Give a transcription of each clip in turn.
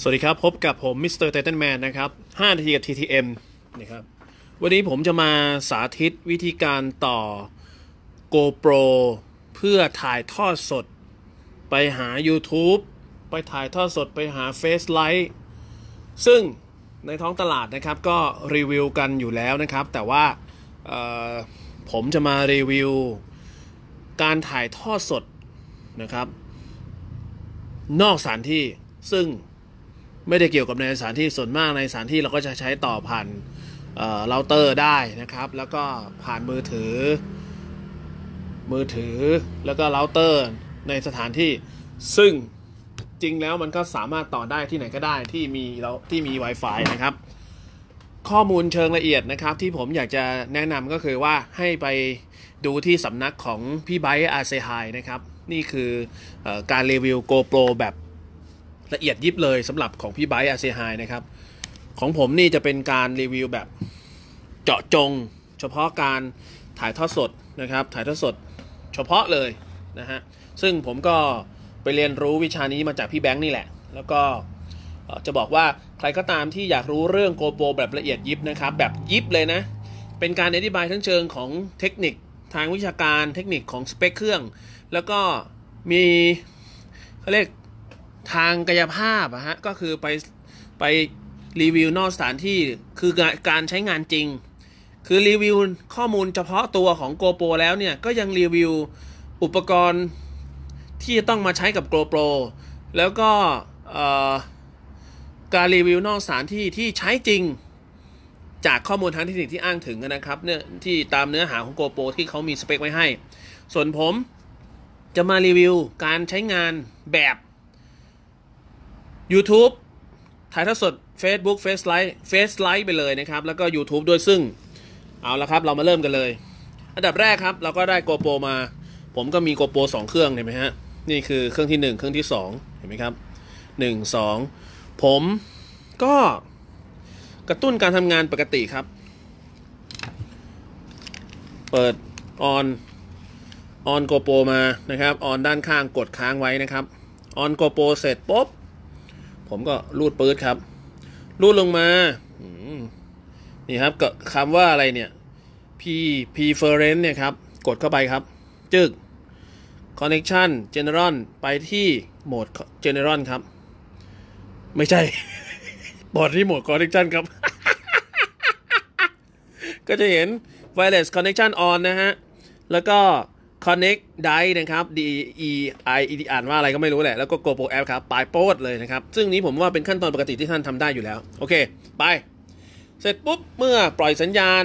สวัสดีครับ พบกับผมมิสเตอร์ไททันแมนนะครับ 5 นาทีกับ TTM นะครับ วันนี้ผมจะมาสาธิตวิธีการต่อ GoPro เพื่อถ่ายทอดสด ไปหา YouTube ไปถ่ายทอดสดไปหา Face Live ซึ่งในท้องตลาดนะครับก็รีวิวกันอยู่แล้วนะครับ แต่ว่าผมจะมารีวิว การถ่ายทอดสดนะครับ นอกสถานที่ซึ่ง ไม่ได้เกี่ยวกับในสถานที่ส่วนมากในสถานที่เราก็จะใช้ต่อผ่านเอ่อเราเตอร์ได้นะครับ แล้วก็ผ่านมือถือ มือถือแล้วก็เราเตอร์ในสถานที่ ซึ่งจริงแล้วมันก็สามารถต่อได้ที่ไหนก็ได้ที่มีเราที่มี Wi-Fi นะครับ ข้อมูลเชิงละเอียดนะครับ ที่ผมอยากจะแนะนำก็คือว่าให้ไปดูที่สำนักของพี่ไบอาเซไฮนะครับ นี่คือออการรีวิว GoPro แบบ ละเอียดยิบเลยสำหรับของพี่ไบอาเซไฮนะครับ ของผมนี่จะเป็นการรีวิวแบบเจาะจง เฉพาะการถ่ายทอดสดนะครับ ถ่ายทอดสดเฉพาะเลยนะฮะ ซึ่งผมก็ไปเรียนรู้วิชานี้มาจากพี่แบงค์นี่แหละ แล้วก็จะบอกว่าใครก็ตามที่อยากรู้เรื่องโกโปรแบบละเอียดยิบนะครับ แบบยิบเลยนะ เป็นการอธิบายทั้งเชิงของเทคนิคทางวิชาการเทคนิคของสเปคเครื่อง แล้วก็มีเขาเรียก ทางกายภาพอะฮะก็คือไปไปรีวิวนอกสถานที่คือการใช้งานจริง คือรีวิวข้อมูลเฉพาะตัวของ GoPro แล้วเนี่ย ก็ยังรีวิวอุปกรณ์ที่จะต้องมาใช้กับ GoPro แล้วก็การรีวิวนอกสถานที่ที่ใช้จริงจากข้อมูลทางเทคนิคที่อ้างถึงนะครับเนี่ยที่ตามเนื้อหาของ GoPro ที่เขามีสเปคไว้ให้ ส่วนผมจะมารีวิวการใช้งานแบบ YouTube ถ่ายทอดสด Facebook Face Live Face Live ไปเลยนะครับ แล้วก็ YouTube ด้วยซึ่งเอาละครับ เรามาเริ่มกันเลย อันดับแรกครับ เราก็ได้ GoPro มา ผมก็มี GoPro 2เครื่องเห็นไหมฮะ นี่คือเครื่องที่ 1 เครื่องที่ 2 เห็นไหมครับ 1 2 ผมก็กระตุ้นการทำงานปกติครับ เปิด on on GoPro มานะครับ on ด้านข้างกดค้างไว้นะครับ on GoPro เสร็จปุ๊บ ผมก็รูดปื๊ดครับ รูดลงมาอนี่ครับก็คำว่าอะไรเนี่ย P preference เนี่ยครับ กดเข้าไปครับ จึก connection general ไปที่โหมด general ครับ ไม่ใช่บอดที่โหมด connection ครับ ก็จะเห็น wireless connection on นะฮะ แล้วก็ connect die นะครับ D E I E D อ่านว่าอะไรก็ไม่รู้แหละ แล้วก็ GoPro app ครับ ปลายโป๊ดเลยนะครับ ซึ่งนี้ผมว่าเป็นขั้นตอนปกติที่ท่านทำได้อยู่แล้ว โอเค ไป เสร็จปุ๊บ เมื่อปล่อยสัญญาณ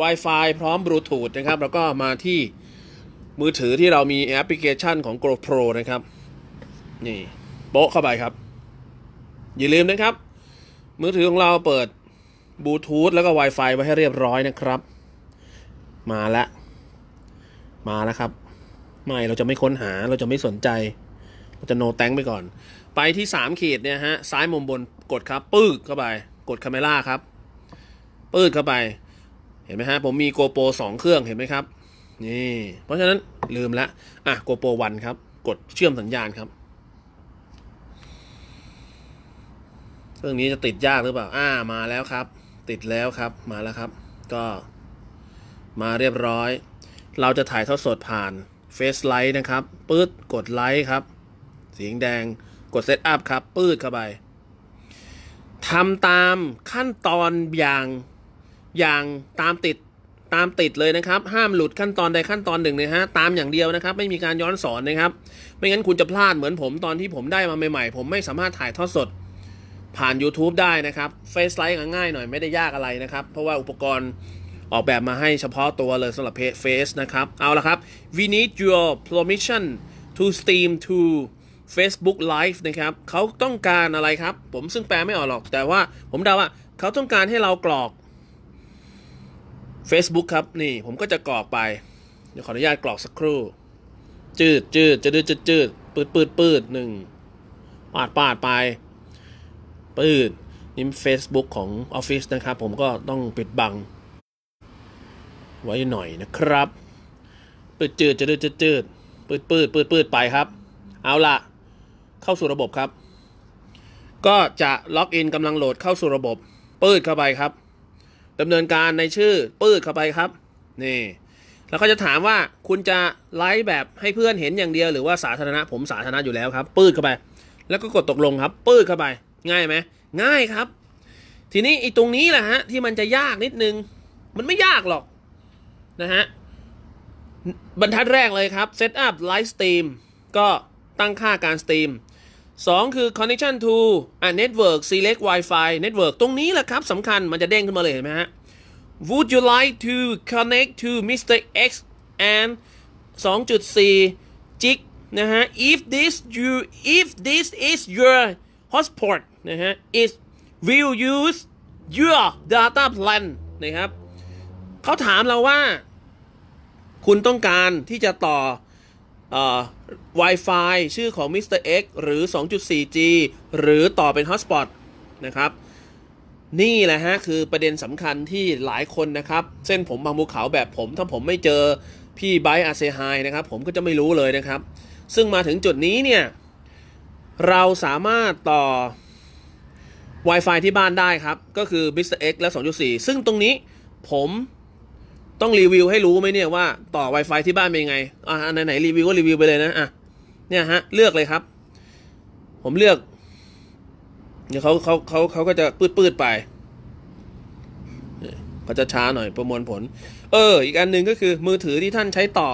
Wi-Fi พร้อมบลูทูธนะครับ แล้วก็มาที่มือถือที่เรามีแอปพลิเคชันของ GoPro นะครับ นี่ โป๊ะเข้าไปครับ อย่าลืมนะครับ มือถือของเราเปิดบลูทูธแล้วก็ Wi-Fi ไว้ให้เรียบร้อยนะครับ มาแล้ว มาแล้วครับ ไม่เราจะไม่ค้นหาเราจะไม่สนใจ เราจะโนแตงไปก่อน ไปที่สามขีดเนี่ยฮะซ้ายมุมบนกดครับปื้ดเข้าไป กดคาเมล่าครับปื้ดเข้าไป เห็นไหมฮะ ผมมี GoPro สองเครื่องเห็นไหมครับ นี่ เพราะฉะนั้นลืมแล้วอะ GoPro one ครับ กดเชื่อมสัญญาณครับเครื่องนี้จะติดยากหรือเปล่า อ่ามาแล้วครับ ติดแล้วครับมาแล้วครับ ก็มาเรียบร้อย เราจะถ่ายทอดสดผ่าน Face Live นะครับปื๊ดกดไลค์ครับ สีแดงกด set up ครับปื๊ดเข้าไปทำตามขั้นตอนอย่างอย่างตามติดตามติดเลยนะครับ ห้ามหลุดขั้นตอนใดขั้นตอนหนึ่งนะฮะตามอย่างเดียวนะครับ ไม่มีการย้อนสอนนะครับ ไม่งั้นคุณจะพลาดเหมือนผมตอนที่ผมได้มาใหม่ๆ ผมไม่สามารถถ่ายทอดสดผ่าน YouTube ได้นะครับ Face Live ง่ายหน่อยไม่ได้ยากอะไรนะครับ เพราะว่าอุปกรณ์ ออกแบบมาให้เฉพาะตัวเลยสำหรับ Face นะครับ เอาละครับ we need your permission to stream to Facebook Live นะครับเขาต้องการอะไรครับ ผมซึ่งแปลไม่ออกหรอก แต่ว่าผมเดาว่าเขาต้องการให้เรากรอก Facebook ครับ นี่ผมก็จะกรอกไป เดี๋ยวขออนุญาตกรอกสักครู่ จืดจืดจะดืดจืดจืดปืดปืดปืดหนึ่งปาดปาดไป ปืดนี่ Facebook ของออฟฟิศนะครับ ผมก็ต้องปิดบัง ไว้หน่อยนะครับปืดจืดจะดืดจืดจืดปืดปืดปืดปืดไปครับ เอาละเข้าสู่ระบบครับ ก็จะ log in กำลังโหลดเข้าสู่ระบบปืดเข้าไปครับดำเนินการในชื่อปืดเข้าไปครับนี่แล้วก็จะถามว่าคุณจะไลฟ์แบบให้เพื่อนเห็นอย่างเดียวหรือว่าสาธารณะผมสาธารณะอยู่แล้วครับปืดเข้าไป แล้วก็กดตกลงครับปืดเข้าไป ง่ายไหมง่ายครับ ทีนี้ไอ้ตรงนี้แหละฮะที่มันจะยากนิดนึง มันไม่ยากหรอก นะฮะ บรรทัดแรกเลยครับ Set up Live Stream ก็ตั้งค่าการสตรีม2 คือ connection to อ่า network select Wi-Fi network ตรงนี้แหละครับสำคัญมันจะเด้งขึ้นมาเลยเห็นไหมฮะ Would you like to connect to Mr. X and 2.4 gig นะฮะ if this you if this is your hotspot นะฮะ it will use your data plan นะครับ เขาถามเราว่า คุณต้องการที่จะต่ออ่อ Wi-Fi ชื่อของ Mr. X หรือ 2.4G หรือต่อเป็น Hotspot นะครับ นี่แหละฮะ คือประเด็นสำคัญที่หลายคนนะครับ เส้นผมบางภูเขาแบบผม ถ้าผมไม่เจอพี่ไบอาเซไฮนะครับ ผมก็จะไม่รู้เลยนะครับ ซึ่งมาถึงจุดนี้เนี่ย เราสามารถต่อ Wi-Fi ที่บ้านได้ครับ ก็คือ Mr. X และ 2.4 ซึ่งตรงนี้ผม ต้องรีวิวให้รู้ไหมเนี่ยว่าต่อ Wi-Fi ที่บ้านเป็นไงอะไหนไหนรีวิวก็รีวิวไปเลยนะอะเนี่ยฮะเลือกเลยครับ ผมเลือก เดี๋ยวเขาเขาเขาเขาก็จะปืดปืดไปเขาจะช้าหน่อยประมวลผล เออ อีกอันหนึ่งก็คือมือถือที่ท่านใช้ต่อ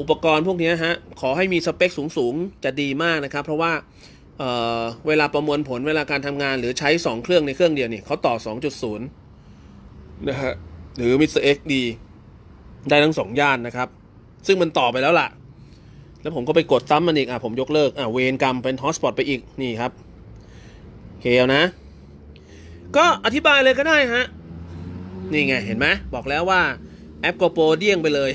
อุปกรณ์พวกนี้ฮะ ขอให้มีสเปคสูงๆ จะดีมากนะครับ เพราะว่าเเวลาประมวลผลเวลาการทำงานหรือใช้ 2 เครื่องในเครื่องเดียวนี่เขาต่อ 2.0 นะฮะ หรือ Mr. X ดีได้ทั้งสองย่านนะครับ ซึ่งมันต่อไปแล้วล่ะ แล้วผมก็ไปกดซ้ำมันอีก อะ ผมยกเลิก อะ เวนกรรมเป็นฮอสปอตไปอีก นี่ครับเคลนะ ก็อธิบายเลยก็ได้ฮะ นี่ไง เห็นไหม บอกแล้วว่า แอปโกโปเดี้ยงไปเลย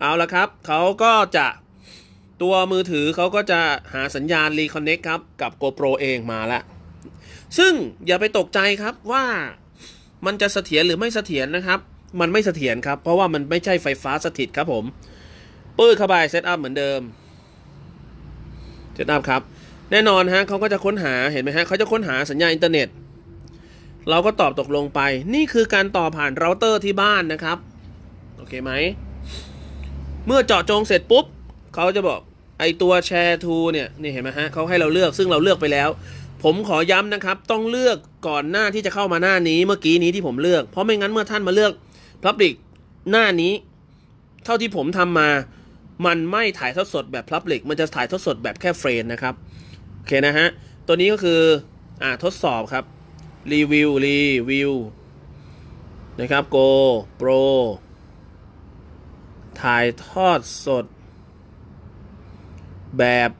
เอาละครับ เขาก็จะ ตัวมือถือเขาก็จะหาสัญญาณ Reconnect ครับ กับ GoPro เองมาแล้วซึ่งอย่าไปตกใจครับว่ามันจะเสถียรหรือไม่เสถียรนะครับ มันไม่เสถียรครับ เพราะว่ามันไม่ใช่ไฟฟ้าสถิตครับผม ปื้ดเข้าไป set up เหมือนเดิม set up ครับ แน่นอนฮะเขาก็จะค้นหาเห็นไหมฮะเขาจะค้นหาสัญญาณอินเทอร์เน็ต เราก็ตอบตกลงไป นี่คือการต่อผ่านเราเตอร์ที่บ้านนะครับ โอเคไหม เมื่อเจาะจงเสร็จปุ๊บเขาจะบอก ไอตัว share to เนี่ยนี่เห็นไหมฮะเขาให้เราเลือกซึ่งเราเลือกไปแล้ว ผมขอย้ำนะครับ ต้องเลือกก่อนหน้าที่จะเข้ามาหน้านี้เมื่อกี้นี้ที่ผมเลือก เพราะไม่งั้นเมื่อท่านมาเลือก Public หน้านี้ เท่าที่ผมทำมา มันไม่ถ่ายทอดสดแบบ Public มันจะถ่ายทอดสดแบบแค่เฟรนนะครับโอเคนะฮะตัวนี้ก็คืออ่าทดสอบครับรีวิวรีวิวนะครับ Go Pro ถ่ายทอดสด แบบ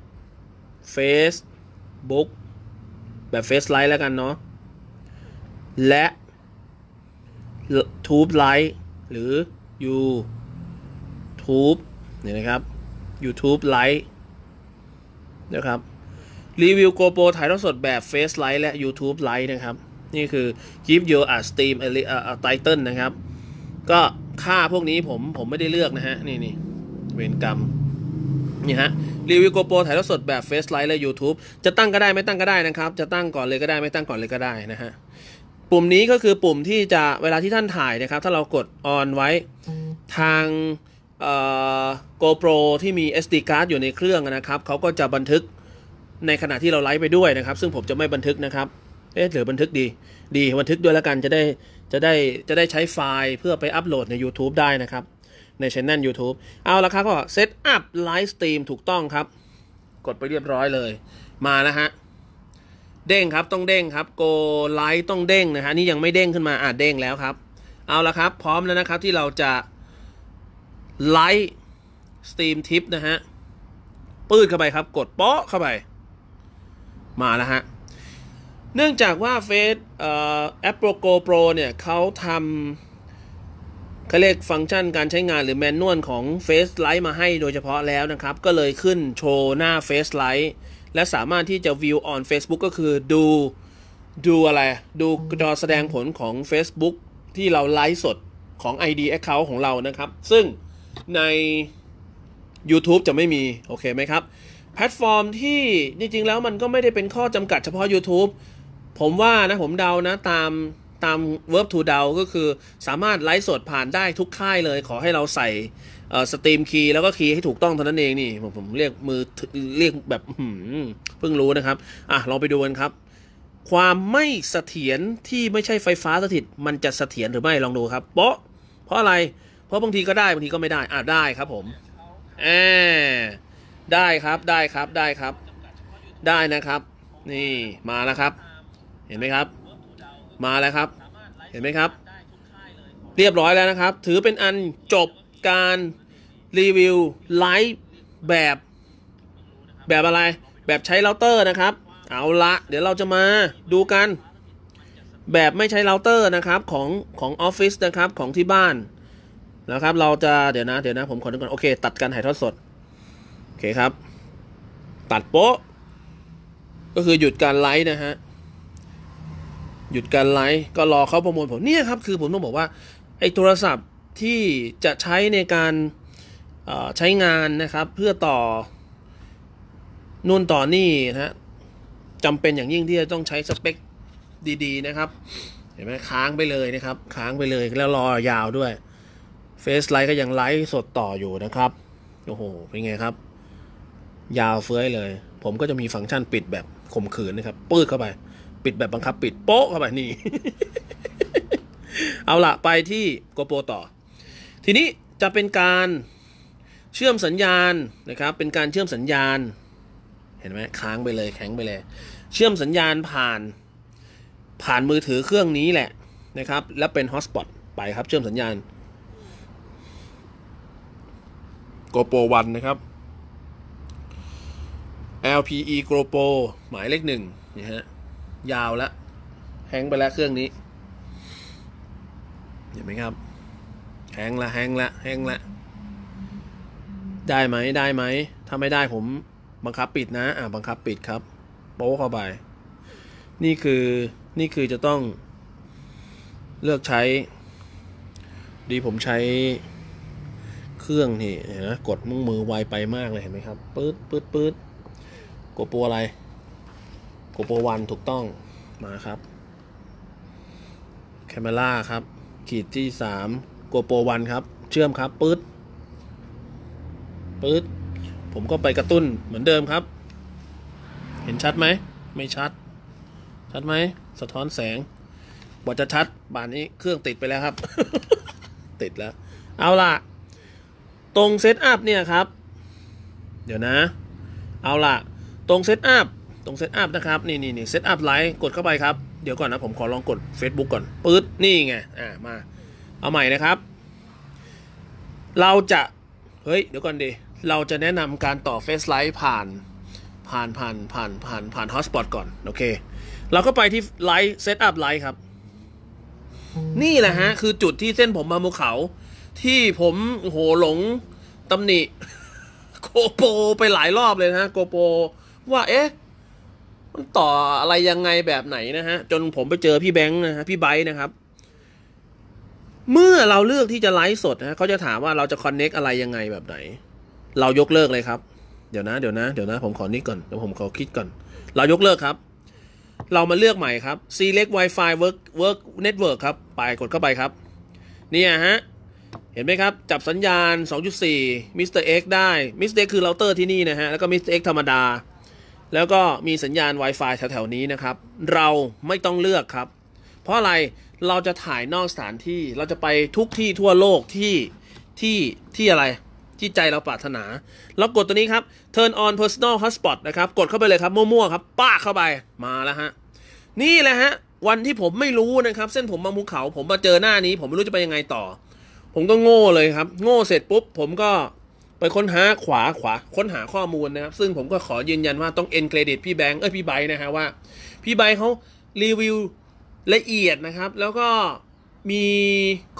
Facebook แบบ Face Live แล้วกันเนาะและ Tube Live หรือ YouTube เนี่ยนะครับ YouTube Live นะครับ รีวิว GoPro ถ่ายทอดสดแบบ Face Live และ YouTube Live นะครับ นี่คือ Give your a stream a title นะครับ ก็ค่าพวกนี้ผมผมไม่ได้เลือกนะฮะ นี่นี่เวรกรรม นี่ฮะ รีวิว GoPro ถ่ายทอดสดแบบ Face Live และ YouTube จะตั้งก็ได้ไม่ตั้งก็ได้นะครับ จะตั้งก่อนเลยก็ได้ไม่ตั้งก่อนเลยก็ได้นะฮะ ปุ่มนี้ก็คือปุ่มที่จะเวลาที่ท่านถ่ายนะครับ ถ้าเรากด on ไว้ทางเอ่อ GoPro ที่มี SD card อยู่ในเครื่องนะครับ เขาก็จะบันทึกในขณะที่เราไลฟ์ไปด้วยนะครับ ซึ่งผมจะไม่บันทึกนะครับ เอ๊ะหรือบันทึกดี ดีบันทึกด้วยแล้วกันจะได้จะได้จะได้ใช้ไฟล์เพื่อไปอัปโหลดใน YouTube ได้นะครับ ในช่อง YouTube เอาละครับก็ set up live stream ถูกต้องครับ กดไปเรียบร้อยเลย มาแล้วฮะ เด้งครับต้องเด้งครับ go live ต้องเด้งนะฮะนี่ยังไม่เด้งขึ้นมาอะเด้งแล้วครับ เอาละครับ พร้อมแล้วนะครับที่เราจะ live streaming นะฮะปืดเข้าไปครับ กดเปาะเข้าไป มาแล้วฮะเนื่องจากว่าเฟซแอปโปรโกโปรเนี่ยเขาทำ เขาเรียกฟังก์ชันการใช้งานหรือแมนนวลของ Face Light มาให้โดยเฉพาะแล้วนะครับ ก็เลยขึ้นโชว์หน้า Face Light และสามารถที่จะ view on Facebook ก็คือดูดูอะไร ดูจอแสดงผลของ Facebook ที่เราไลฟ์สดของ ID Account ของเรานะครับ ซึ่งใน YouTube จะไม่มี โอเคไหมครับ แพลตฟอร์มที่จริงๆแล้วมันก็ไม่ได้เป็นข้อจำกัดเฉพาะ YouTube ผมว่านะผมเดานะตาม ตาม verb to เดาก็คือสามารถไลฟ์สดผ่านได้ทุกค่ายเลย ขอให้เราใส่ stream key แล้วก็ key ให้ถูกต้องเท่านั้นเองนี่ผมผมเรียกมือเรียกแบบเพิ่งรู้นะครับ อะลองไปดูกันครับ ความไม่เสถียรที่ไม่ใช่ไฟฟ้าสถิต มันจะเสถียรหรือไม่ลองดูครับเพราะเพราะอะไร เพราะบางทีก็ได้บางทีก็ไม่ได้อะได้ครับผมอะได้ครับได้ครับได้ครับ ได้นะครับ นี่มาแล้วครับ เห็นไหมครับ มาแล้วครับ เห็นไหมครับ เรียบร้อยแล้วนะครับ ถือเป็นอันจบการรีวิวไลฟ์แบบแบบอะไร แบบใช้เราเตอร์นะครับ เอาละเดี๋ยวเราจะมาดูกัน แบบไม่ใช้เราเตอร์นะครับของของออฟฟิศนะครับของที่บ้านนะครับ เราจะเดี๋ยวนะเดี๋ยวนะผมขอดูก่อนโอเค ตัดการถ่ายทอดสดโอเคครับ ตัดโป๊ะก็คือหยุดการไลฟ์นะฮะ หยุดการไลฟ์ก็รอเขาประมวลผลเนี่ยครับคือผมต้องบอกว่าไอ้โทรศัพท์ที่จะใช้ในการใช้งานนะครับ เพื่อต่อนู่นต่อนี่นะฮะจำเป็นอย่างยิ่งที่จะต้องใช้สเปคดีๆนะครับ เห็นไหมค้างไปเลยนะครับ ค้างไปเลยแล้วรอยาวด้วยเฟซไลท์ก็ยังไลฟ์สดต่ออยู่นะครับ โอ้โห เป็นไงครับ ยาวเฟ้ยเลย ผมก็จะมีฟังก์ชันปิดแบบข่มขืนนะครับปื้ดเข้าไป ปิดแบบบังคับปิดโป๊ะเข้าไปนี่ เอาละไปที่โกโปรต่อ ทีนี้จะเป็นการเชื่อมสัญญาณนะครับ เป็นการเชื่อมสัญญาณ เห็นไหมค้างไปเลยแข็งไปเลย เชื่อมสัญญาณผ่าน ผ่านมือถือเครื่องนี้แหละนะครับ แล้วเป็นฮอสปอตไปครับ เชื่อมสัญญาณ GoPro One นะครับ LPE GoPro หมายเลขหนึ่งนี่ฮะ ยาวแล้วแฮงไปแล้วเครื่องนี้ เห็นไหมครับ แฮงละแฮงละแฮงละ ได้ไหมได้ไหม ถ้าไม่ได้ผมบังคับปิดนะ อ่าบังคับปิดครับ โป๊เข้าไป นี่คือนี่คือจะต้องเลือกใช้ ดีผมใช้เครื่องนี่นะกดมือมือไวไปมากเลยเห็นไหมครับปื๊ดปื๊ดปื๊ดกโปรอะไร โกโปรวันถูกต้องมาครับแคมเมล่าครับ ขีดที่สามGoPro on ครับ เชื่อมครับปื๊ดปื๊ดผมก็ไปกระตุ้นเหมือนเดิมครับ เห็นชัดไหม ไม่ชัด ชัดไหม สะท้อนแสงบอจะชัดบานนี้เครื่องติดไปแล้วครับ ติดแล้ว เอาล่ะ ตรง setup เนี่ยครับ เดี๋ยวนะ เอาล่ะ ตรง setup ตรง setup นะครับ นี่นี่นี่ setup live กดเข้าไปครับ เดี๋ยวก่อนนะ ผมขอลองกด Facebook ก่อนปื๊ดนี่ไง อ่ามา เอาใหม่นะครับ เราจะ เฮ้ย เดี๋ยวก่อนดิ เราจะแนะนำการต่อเฟซไลท์ผ่าน ผ่านผ่านผ่านผ่านผ่าน hotspot ก่อน โอเค เราก็ไปที่ live setup live ครับ นี่แหละฮะ คือจุดที่เส้นผมบังภูเขา ที่ผมโหหลงตำหนิ GoPro ไปหลายรอบเลยนะ GoProว่าเอ๊ะ มันต่ออะไรยังไงแบบไหนนะฮะ จนผมไปเจอพี่แบงค์นะฮะพี่ไบค์นะครับ เมื่อเราเลือกที่จะไลฟ์สดนะเขาจะถามว่าเราจะคอนเน็กอะไรยังไงแบบไหน เรายกเลิกเลยครับ เดี๋ยวนะเดี๋ยวนะเดี๋ยวนะ ผมขอนิดก่อนเดี๋ยวผมขอคิดก่อน เรายกเลิกครับ เรามาเลือกใหม่ครับ select Wi-Fi work work network ครับ ไปกดเข้าไปครับ เนี่ยฮะเห็นไหมครับ จับสัญญาณ 2.4 Mr. X ได้ Mr. X คือเราเตอร์ที่นี่นะฮะ แล้วก็ Mr. X ธรรมดา แล้วก็มีสัญญาณ Wi-Fi แถวๆนี้นะครับ เราไม่ต้องเลือกครับ เพราะอะไรเราจะถ่ายนอกสถานที่เราจะไปทุกที่ทั่วโลกที่ที่ที่อะไรที่ใจเราปรารถนา เรากดตัวนี้ครับ turn on personal hotspot นะครับ กดเข้าไปเลยครับมั่วๆครับป้าเข้าไปมาแล้วฮะนี่แหละฮะวันที่ผมไม่รู้นะครับ เส้นผมมาภูเขา ผมมาเจอหน้านี้ ผมไม่รู้จะไปยังไงต่อ ผมก็โง่เลยครับ โง่เสร็จปุ๊บ ผมก็ ไปค้นหาขวาขวาค้นหาข้อมูลนะครับ ซึ่งผมก็ขอยืนยันว่าต้องเอ็นเครดิตพี่แบงค์เอ้ยพี่ไบนะฮะว่า พี่ไบเขารีวิวละเอียดนะครับ แล้วก็มี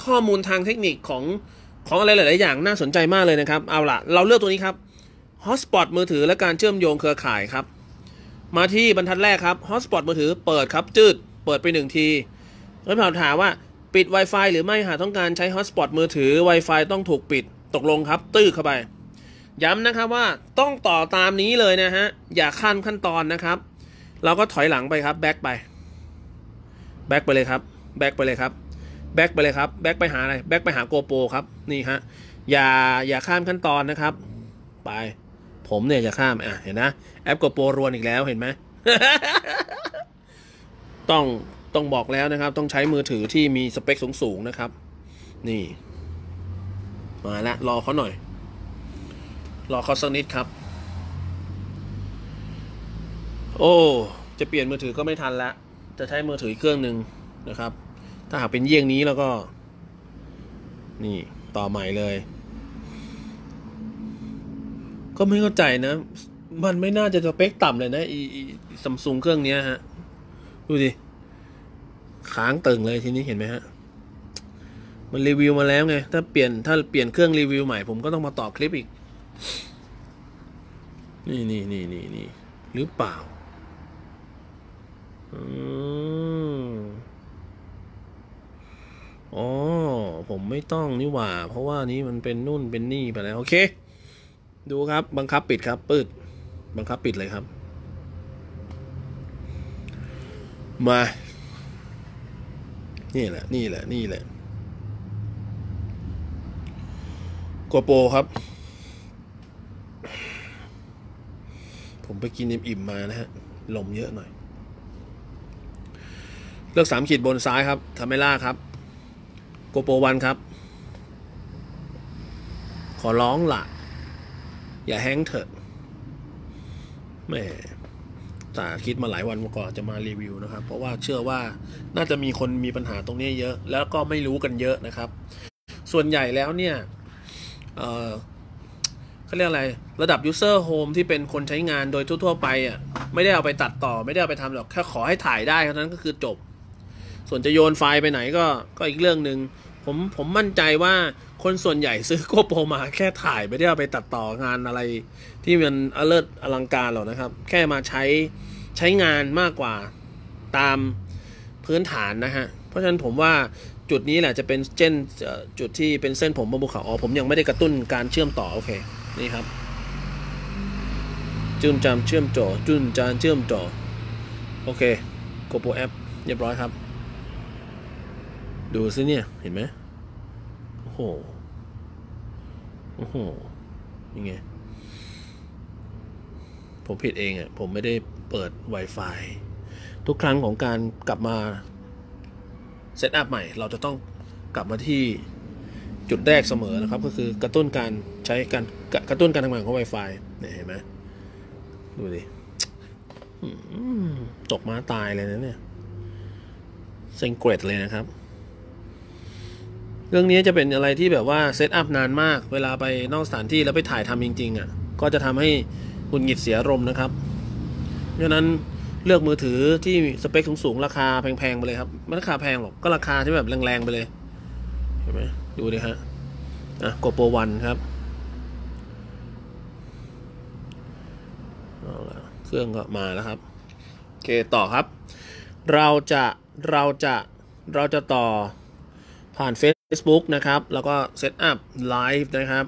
ข้อมูลทางเทคนิคของของอะไรหลาย ๆ อย่างน่าสนใจมากเลยนะครับ เอาล่ะ เราเลือกตัวนี้ครับ Hotspot มือถือและการเชื่อมโยงเครือข่ายครับ มาที่บรรทัดแรกครับ Hotspot มือถือเปิดครับ จืด เปิดไปหนึ่งทีแล้วถามถามว่าปิด Wi-Fi หรือไม่หากต้องการใช้ Hotspot มือถือ Wi-Fi ต้องถูกปิดตกลงครับ ตื้อเข้าไป ย้ำนะครับว่าต้องต่อตามนี้เลยนะฮะ อย่าข้ามขั้นตอนนะครับ เราก็ถอยหลังไปครับ back ไป back ไปเลยครับ back ไปเลยครับ back ไปเลยครับ back ไปหาอะไร back ไปหา GoPro ครับนี่ฮะอย่าอย่าข้ามขั้นตอนนะครับ ไป ผมเนี่ยจะข้ามอะเห็นนะแอปโกโปรรวนอีกแล้วเห็นไหมต้องต้องบอกแล้วนะครับ ต้องใช้มือถือที่มีสเปคสูงๆนะครับ นี่ มาละรอเขาหน่อย รอเขาสักนิดครับ โอ้ จะเปลี่ยนมือถือก็ไม่ทันละ จะใช้มือถืออีกเครื่องหนึ่งนะครับ ถ้าหากเป็นเยี่ยงนี้แล้วก็ นี่ต่อใหม่เลย ก็ไม่เข้าใจนะ มันไม่น่าจะสเปคต่ำเลยนะอีซัมซุงเครื่องนี้ฮะ ดูดิค้างตึงเลยทีนี้เห็นไหมฮะ มันรีวิวมาแล้วไง ถ้าเปลี่ยนถ้าเปลี่ยนเครื่องรีวิวใหม่ผมก็ต้องมาต่อคลิปอีก นี่นี่นี่นี่นี่หรือเปล่าอืมอ๋อ ผมไม่ต้องนี่หว่า เพราะว่านี้มันเป็นนุ่นเป็นนี่ไปแล้ว โอเค ดูครับ บังคับปิดครับปืดบังคับปิดเลยครับ มา นี่แหละ นี่แหละ นี่แหละกัวโปครับ ผมไปกินอิ่มๆมานะฮะลมเยอะหน่อย เลือกสามขีดบนซ้ายครับทาเมล่าครับ โกโปวันครับ ขอร้องละอย่าแห้งเถอะแหม่ตาคิดมาหลายวันมาก่อนจะมารีวิวนะครับ เพราะว่าเชื่อว่าน่าจะมีคนมีปัญหาตรงนี้เยอะ แล้วก็ไม่รู้กันเยอะนะครับ ส่วนใหญ่แล้วเนี่ย เขาเรียกอะไรระดับ user home ที่เป็นคนใช้งานโดยทั่ว ๆ ไปอะไม่ได้เอาไปตัดต่อไม่ได้เอาไปทำหรอกแค่ขอให้ถ่ายได้เท่านั้นก็คือจบ ส่วนจะโยนไฟล์ไปไหนก็ก็อีกเรื่องหนึ่งผมผมมั่นใจว่าคนส่วนใหญ่ซื้อโกโปรมาแค่ถ่ายไม่ได้เอาไปตัดต่องานอะไร ที่มันอเลิศอลังการหรอกนะครับ แค่มาใช้ใช้งานมากกว่าตามพื้นฐานนะฮะ เพราะฉะนั้นผมว่าจุดนี้แหละจะเป็นเส้นจุดที่เป็นเส้นผมบนภูเขาอ๋อผมยังไม่ได้กระตุ้นการเชื่อมต่อ โอเค นี่ครับ จุนจามเชื่อมจ่อจุนจานเชื่อมจ่อโอเคโกโปรแอปเรียบร้อยครับ ดูซิเนี่ย เห็นไหมโอ้โหโอ้โหยังไง ผมผิดเองอะ่ะ ผมไม่ได้เปิด Wi-Fi ทุกครั้งของการกลับมาเซตอัพใหม่ เราจะต้องกลับมาที่จุดแรกเสมอนะครับ ก็คือกระตุ้นการใช้การ กระตุ้นการทำงานของ Wi-Fi เนี่ยเห็นไหมดูดิตกม้าตายเลยนะเนี่ยเซ็งเกรดเลยนะครับ เรื่องนี้จะเป็นอะไรที่แบบว่าเซตอัพนานมาก เวลาไปนอกสถานที่แล้วไปถ่ายทำจริง ๆอะ่ะ ก็จะทำให้หุนหงิดเสียอารมณ์นะครับเพราะนั้นเลือกมือถือที่สเปคสูงๆราคาแพงๆไปเลยครับไม่ราคาแพงหรอกก็ราคาที่แบบแรงๆไปเลย เห็นไหมดูดิฮะอะ GoPro on ครับ เครื่องก็มาแล้วครับโอเคต่อครับ เราจะเราจะเราจะต่อผ่าน Facebook นะครับ แล้วก็ setup live นะครับ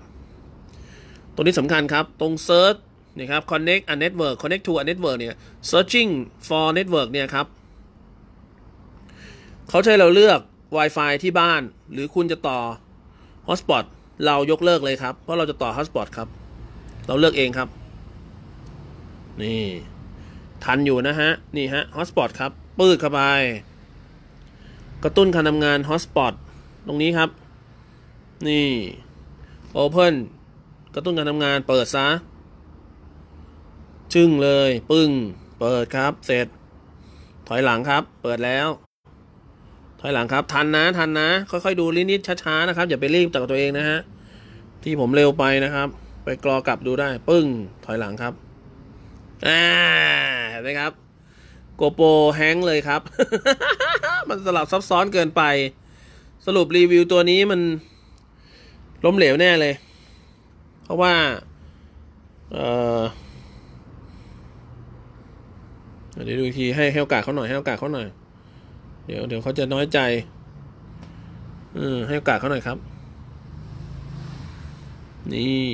ตรงนี้สำคัญครับตรง Search นี่ครับ connect a network connect to a network เนี่ย searching for network เนี่ยครับเขาใช้เราเลือก Wi-Fi ที่บ้าน หรือคุณจะต่อ hotspot เรายกเลิกเลยครับ เพราะเราจะต่อ hotspot ครับ เราเลือกเองครับ นี่ ทันอยู่นะฮะ นี่ฮะ hotspot ครับ ปืดเข้าไป กระตุ้นการทำงาน hotspot ตรงนี้ครับ นี่ open กระตุ้นการทำงานเปิดซะชึ่งเลย ปึ้ง เปิดครับ เสร็จ ถอยหลังครับ เปิดแล้ว ถอยหลังครับ ทันนะ ทันนะ ค่อยๆดูนิดๆช้าๆนะครับ อย่าไปรีบจากตัวเองนะฮะ ที่ผมเร็วไปนะครับ ไปกรอกลับดูได้ ปึ้ง ถอยหลังครับ อ่าเห็นไหมครับโกโปรแฮงเลยครับ มันสลับซับซ้อนเกินไป สรุปรีวิวตัวนี้มันล้มเหลวแน่เลย เพราะว่าเออเดี๋ยวดูทีให้ให้โอกาสเขาหน่อยให้โอกาสเขาหน่อย เดี๋ยวเดี๋ยวเขาจะน้อยใจ อืมให้โอกาสเขาหน่อยครับ นี่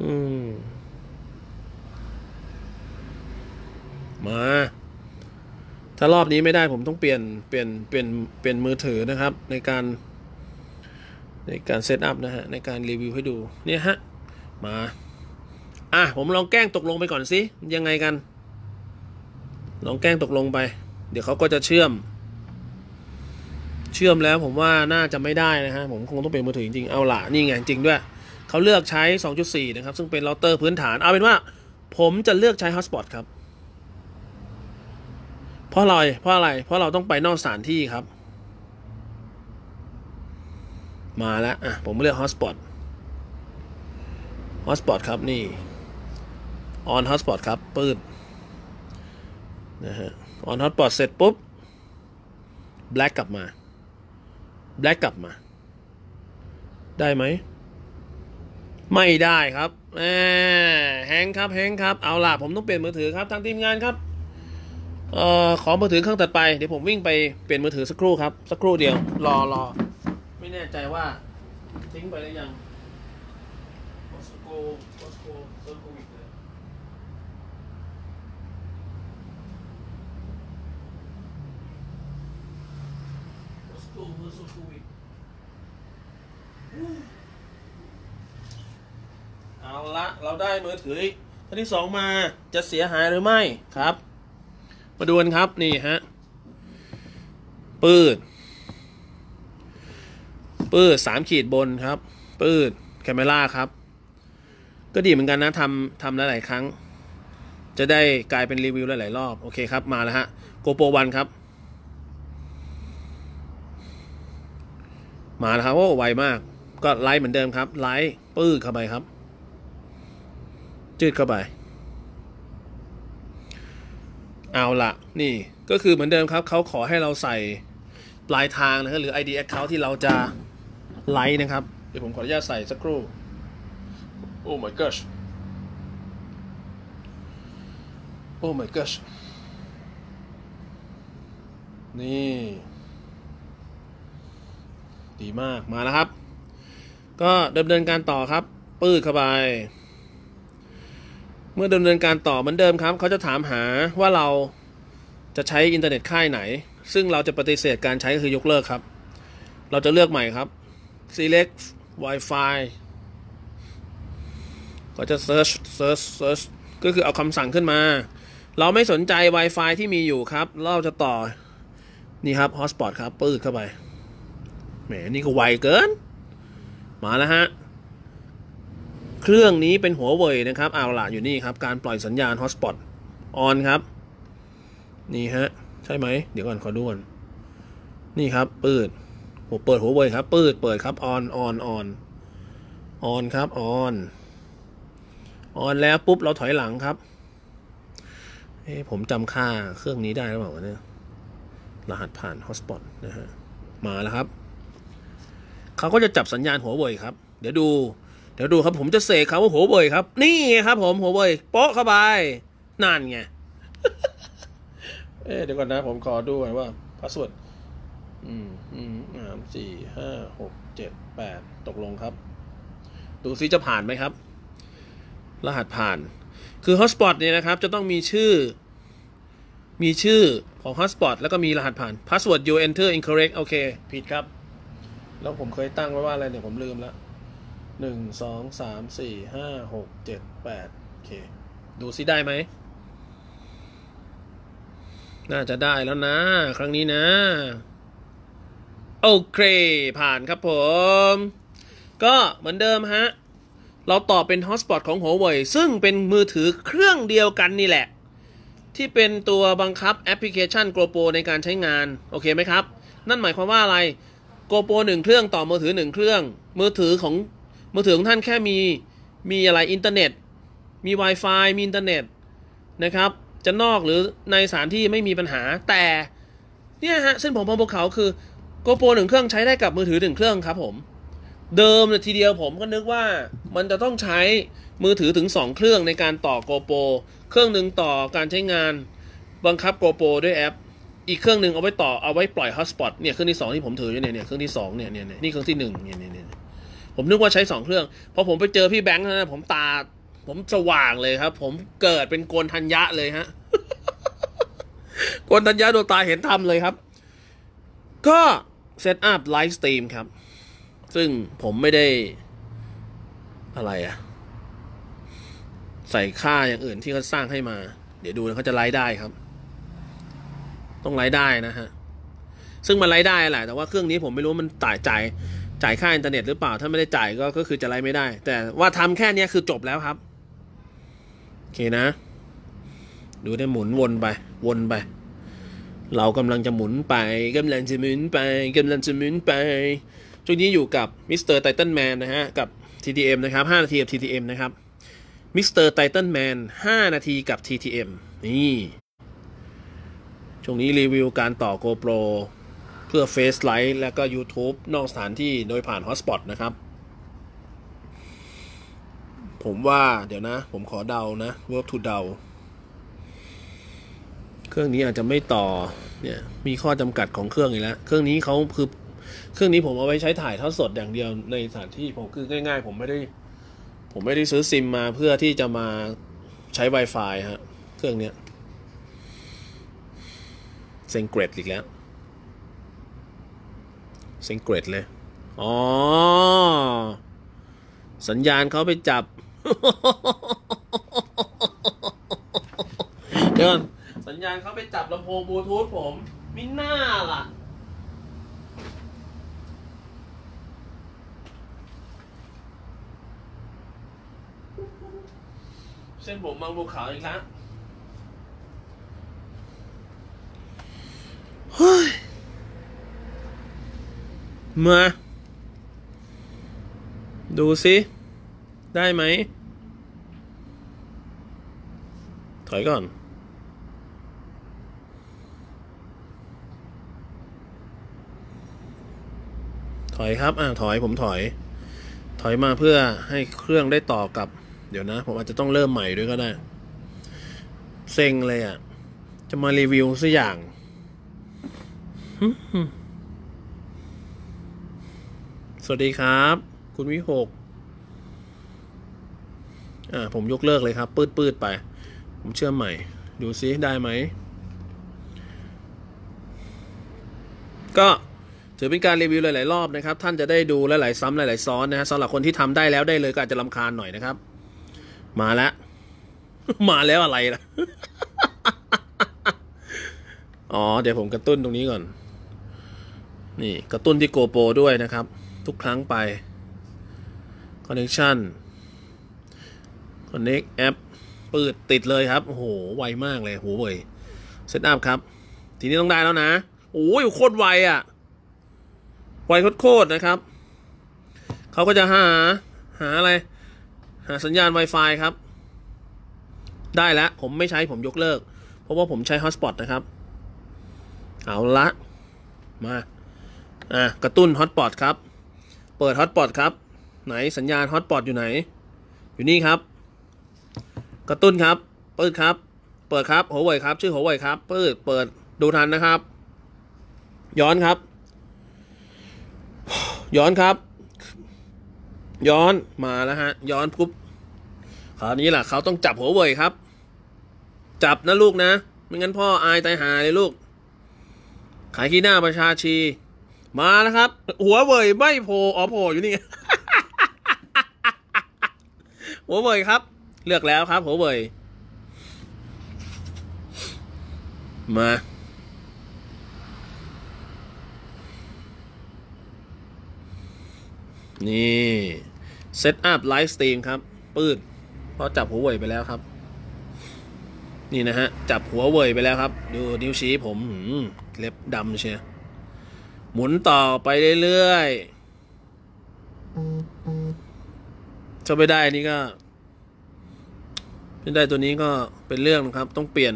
อืม มา ถ้ารอบนี้ไม่ได้ผมต้องเปลี่ยนเปลี่ยนเปลี่ยนเปลี่ยนมือถือนะครับ ในการในการ setup นะฮะ ในการรีวิวให้ดู เนี่ยฮะ มา อะ ผมลองแกล้งตกลงไปก่อนสิ ยังไงกัน ลองแกล้งตกลงไป เดี๋ยวเขาก็จะเชื่อม เชื่อมแล้วผมว่าน่าจะไม่ได้นะฮะ ผมคงต้องเปลี่ยนมือถือจริงๆ เอาล่ะ นี่ไงจริงด้วย เขาเลือกใช้ 2.4 นะครับ ซึ่งเป็นเราเตอร์พื้นฐาน เอาเป็นว่า ผมจะเลือกใช้ Hotspot ครับ เพราะอะไร เพราะอะไร เพราะเราต้องไปนอกสถานที่ครับ มาแล้ว อะ ผมเลือก Hotspot Hotspot ครับ นี่ on Hotspot ครับ ปืดนะฮะ on Hotspot เสร็จปุ๊บ black กลับมา black กลับมา ได้ไหม ไม่ได้ครับแหมแฮงครับแฮงครับ เอาล่ะผมต้องเปลี่ยนมือถือครับทางทีมงานครับเอ่อขอมือถือเครื่องตัดไปเดี๋ยวผมวิ่งไปเปลี่ยนมือถือสักครู่ครับ สักครู่เดียว รอรอไม่แน่ใจว่าทิ้งไปหรือยังโอสโกโอสโกเซอร์โควิดเลยโอสโกเซอร์โควิด เอา ละเราได้มือถือท่านที่สองมาจะเสียหายหรือไม่ครับ มาดูกันครับนี่ฮะปืดปืดสามขีดบนครับ ปืดแคมเมล่าครับ ก็ดีเหมือนกันนะทำทำหลายๆครั้ง จะได้กลายเป็นรีวิวหลายๆรอบ โอเคครับมาแล้วฮะโกโปวันครับ มาแล้วครับโอ้ไวมาก ก็ไลฟ์เหมือนเดิมครับ ไลฟ์ปื้ดเข้าไปครับ จืดเข้าไป เอาละนี่ก็คือเหมือนเดิมครับ เขาขอให้เราใส่ปลายทางนะครับหรือ ID account ที่เราจะไลฟ์นะครับ เดี๋ยวผมขออนุญาตใส่สักครู่ โอ้ my gosh โอ้ my gosh นี่ ดีมากมาแล้วครับ ก็ดำเนินการต่อครับ ปื้ดเข้าไป เมื่อดำเนินการต่อเหมือนเดิมครับ เขาจะถามหาว่าเราจะใช้อินเทอร์เน็ตค่ายไหน ซึ่งเราจะปฏิเสธการใช้ก็คือยกเลิกครับ เราจะเลือกใหม่ครับ select Wi-Fi ก็จะ search search search ก็คือเอาคำสั่งขึ้นมา เราไม่สนใจ Wi-Fi ที่มีอยู่ครับ เราจะต่อ นี่ครับ hotspot ครับ ปืดเข้าไป แหม นี่ก็ไวเกิน มาแล้วฮะ เครื่องนี้เป็นหัวเว่ยนะครับเอาล่ะอยู่นี่ครับ การปล่อยสัญญาณ hotspot on ครับ นี่ฮะ ใช่ไหม เดี๋ยวก่อนขอดูก่อนนี่ครับ ปืดหัวเปิดหัวเว่ยครับ ปืดเปิดครับ on on on on ครับ on on แล้วปุ๊บเราถอยหลังครับเอ้ผมจำค่าเครื่องนี้ได้หรือเปล่าวะเนี่ยรหัสผ่าน hotspot นะฮะมาแล้วครับ เขาก็จะจับสัญญาณหัวเว่ยครับ เดี๋ยวดู เดี๋ยวดูครับผมจะเสกเขาว่าหัวเว่ยครับ นี่ไงครับ ผมหัวเว่ยโป๊ะเข้าไปนั่นไงเอ๊ะเดี๋ยวก่อนนะ ผมขอดูหน่อยว่า passwordอืมอืมสามสี่ห้าหกเจ็ดแปดตกลงครับ ดูซิจะผ่านไหมครับ รหัสผ่าน คือ hotspot เนี่ยนะครับ จะต้องมีชื่อ มีชื่อของ hotspot แล้วก็มีรหัสผ่าน password you enter incorrect โอเค ผิดครับ แล้วผมเคยตั้งไว้ว่าอะไรเนี่ยผมลืมแล้ว หนึ่งสองสามสี่ห้าหกเจ็ดแปดโอเค ดูซิได้ไหม น่าจะได้แล้วนะ ครั้งนี้นะ โอเค ผ่านครับผม ก็เหมือนเดิมฮะ เราต่อเป็น hotspot ของ Huawei ซึ่งเป็นมือถือเครื่องเดียวกันนี่แหละ ที่เป็นตัวบังคับแอปพลิเคชัน GoPro ในการใช้งาน โอเคไหมครับ นั่นหมายความว่าอะไร GoPro หนึ่งเครื่องต่อมือถือหนึ่งเครื่อง มือถือของ มือถือของท่านแค่มีมีอะไรอินเทอร์เน็ต มี Wi-Fi มีอินเทอร์เน็ตนะครับ จะนอกหรือในสถานที่ไม่มีปัญหาแต่เนี่ยฮะเส้นผมพองภูเขาคือ GoPro หนึ่งเครื่องใช้ได้กับมือถือหนึ่งเครื่องครับผมเดิมเนี่ยทีเดียวผมก็นึกว่ามันจะต้องใช้มือถือถึง 2 เครื่องในการต่อ GoPro เครื่องหนึ่งต่อการใช้งานบังคับ GoPro ด้วยแอป อีกเครื่องหนึ่งเอาไว้ต่อเอาไว้ปล่อย hotspot เนี่ยเครื่องที่ 2 ที่ผมถืออยู่เนี่ยเนี่ยเครื่องที่2เนี่ยเนี่ยเนี่ยนี่เครื่องที่1เนี่ยเนี่ยเนี่ย ผมนึกว่าใช้สองเครื่องพอผมไปเจอพี่แบงค์นะผมตา ผมสว่างเลยครับ ผมเกิดเป็นโกณฑัญญะเลยฮะโกณฑัญญะดวงตาเห็นธรรมเลยครับ ก็ setup live stream ครับ ซึ่งผมไม่ได้อะไรอะใส่ค่าอย่างอื่นที่เขาสร้างให้มา เดี๋ยวดูนะเขาจะไลฟ์ได้ครับ ต้องไลฟ์ได้นะฮะ ซึ่งมันไลฟ์ได้แหละแต่ว่าเครื่องนี้ผมไม่รู้มันจ่ายจ่าย จ่ายค่าอินเทอร์เน็ตหรือเปล่า ถ้าไม่ได้จ่ายก็ก็คือจะไลฟ์ไม่ได้ แต่ว่าทำแค่เนี้ยคือจบแล้วครับ โอเคนะ ดูได้หมุนวนไป วนไป เรากำลังจะหมุนไปกำลังจะหมุนไปกำลังจะหมุนไปช่วงนี้อยู่กับมิสเตอร์ไททันแมนนะฮะ กับ TTM นะครับ5นาทีกับ TTM นะครับมิสเตอร์ไททันแมน5นาทีกับ TTM นี่ ช่วงนี้รีวิวการต่อ GoPro เพื่อ Face l i g h และก็ YouTube นอกสถานที่โดยผ่าน Hotspot นะครับ ผมว่าเดี๋ยวนะ ผมขอเดานะ Work to เดา เครื่องนี้อาจจะไม่ต่อเนี่ย มีข้อจำกัดของเครื่องอีกแล้ว เครื่องนี้เขาคือเครื่องนี้ผมเอาไว้ใช้ถ่ายทอดสดอย่างเดียวในสถานที่ผมคือง่าย ๆ ผมไม่ได้ ผมไม่ได้ซื้อซิมมาเพื่อที่จะมาใช้ Wi-Fi ฮะ เครื่องเนี้ยเซงเกรดอีกแล้ว เซงเกรดเลย อ๋อ สัญญาณเขาไปจับ เดี๋ยวสัญญาณเขาไปจับลำโพงบลูทูธผมมิน่าล่ะ เส้นผมบางบัวขาวอีกแล้วเฮ้ย มาดูสิได้ไหม ถอยก่อน ถอยครับ อ่าถอยผมถอย ถอยมาเพื่อให้เครื่องได้ต่อกับ เดี๋ยวนะ ผมอาจจะต้องเริ่มใหม่ด้วยก็ได้ เซ็งเลยอะ จะมารีวิวสักอย่าง สวัสดีครับ คุณวิหกอ่าผมยกเลิกเลยครับ ปืดปืดไป ผมเชื่อมใหม่ ดูซิได้ไหม ก็ถือเป็นการรีวิวหลาย ๆ รอบนะครับ ท่านจะได้ดูหลาย ๆ ซ้ำหลาย ๆ ซ้อนนะฮะสำหรับคนที่ทำได้แล้วได้เลยก็อาจจะลำคาญหน่อยนะครับ มาแล้ว มาแล้วอะไรล่ะ อ๋อ เดี๋ยวผมกระตุ้นตรงนี้ก่อน นี่กระตุ้นที่โกโปรด้วยนะครับ ทุกครั้งไป Connection Connect App ปืดติดเลยครับ โอ้โห ไวมากเลยโหเว้ยเซตอัพครับ ทีนี้ต้องได้แล้วนะ โอ้ยโคตรไวอะ่ะ ไวโคตรๆนะครับ เขาก็จะหา หาอะไร หาสัญญาณ Wi-Fi ครับ ได้แล้ว ผมไม่ใช้ผมยกเลิก เพราะว่าผมใช้ Hotspot นะครับ เอาละ มา อะ กระตุ้น Hotspot ครับ เปิด Hotspot ครับ ไหนสัญญาณ Hotspot อยู่ไหน อยู่นี่ครับ กระตุ้นครับ เปิดครับ เปิดครับโหวยครับ ชื่อโหวยครับ เปิด เปิด ดูทันนะครับ ย้อนครับ ย้อนครับ ย้อน มาแล้วฮะ ย้อนปุ๊บ คราวนี้แหละเขาต้องจับหัวเว่ยครับ จับนะลูกนะ ไม่งั้นพ่ออายตายหาเลยลูก ขายขี้หน้าประชาชี มาแล้วครับ หัวเว่ยไม่โผล่อ๋อโผล่อยู่นี่ หัวเว่ยครับ เลือกแล้วครับ หัวเว่ยมา นี่ setup live stream ครับ ปืดเพราะจับหัวเว่ยไปแล้วครับ นี่นะฮะ จับหัวเว่ยไปแล้วครับ ดูนิ้วชี้ผมหืมเล็บดำเชีย หมุนต่อไปเรื่อยๆถ้าไม่ได้นี่ก็ไม่ได้ตัวนี้ก็เป็นเรื่องนะครับ ต้องเปลี่ยน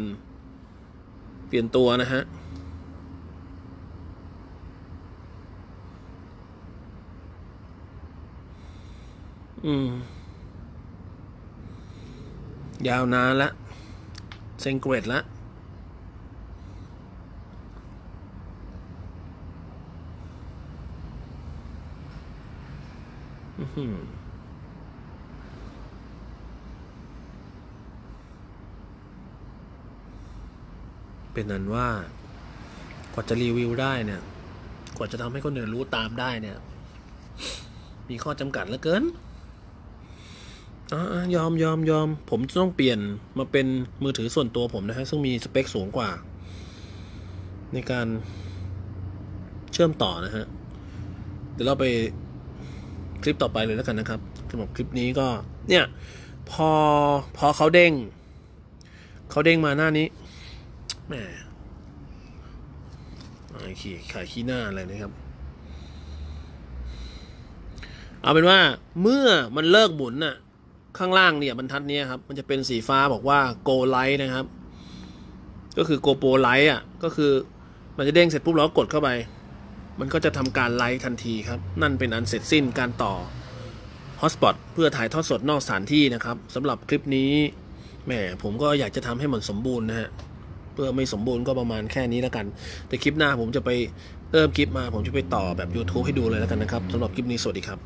เปลี่ยนตัวนะฮะอืม ยาวนานละเซงเกรดละ อื้อหือ เป็นนั้นว่ากว่าจะรีวิวได้เนี่ย กว่าจะทำให้คนอื่นรู้ตามได้เนี่ย มีข้อจำกัดเหลือเกินอยอมยอมยอม ผมจะต้องเปลี่ยนมาเป็นมือถือส่วนตัวผมนะฮะ ซึ่งมีสเปคสูงกว่า ในการเชื่อมต่อนะฮะ เดี๋ยวเราไป ลิปต่อไปเลยแล้วกันนะครับสำหรับคลิปนี้ก็ เนี่ย พอพอเขาเด้งเขาเด้งมาหน้านี้แหมไอ้ขี้ขายขี้หน้าอะไรนะครับ เอาเป็นว่าเมื่อมันเลิกหมุนน่ะ ข้างล่างเนี่ยบรรทัดนี้ครับ มันจะเป็นสีฟ้าบอกว่า go light นะครับ ก็คือ go pro light อะ ก็คือมันจะเด้งเสร็จปุ๊บเราก็กดเข้าไป มันก็จะทำการไลฟ์ทันทีครับ นั่นเป็นอันเสร็จสิ้นการต่อ Hotspot เพื่อถ่ายทอดสดนอกสถานที่นะครับสำหรับคลิปนี้แหมผมก็อยากจะทำให้มันสมบูรณ์นะฮะเพื่อไม่สมบูรณ์ก็ประมาณแค่นี้แล้วกัน แต่คลิปหน้าผมจะไปเริ่มคลิปมา ผมจะไปต่อแบบ YouTube ให้ดูเลยแล้วกันนะครับสำหรับคลิปนี้สวัสดีครับ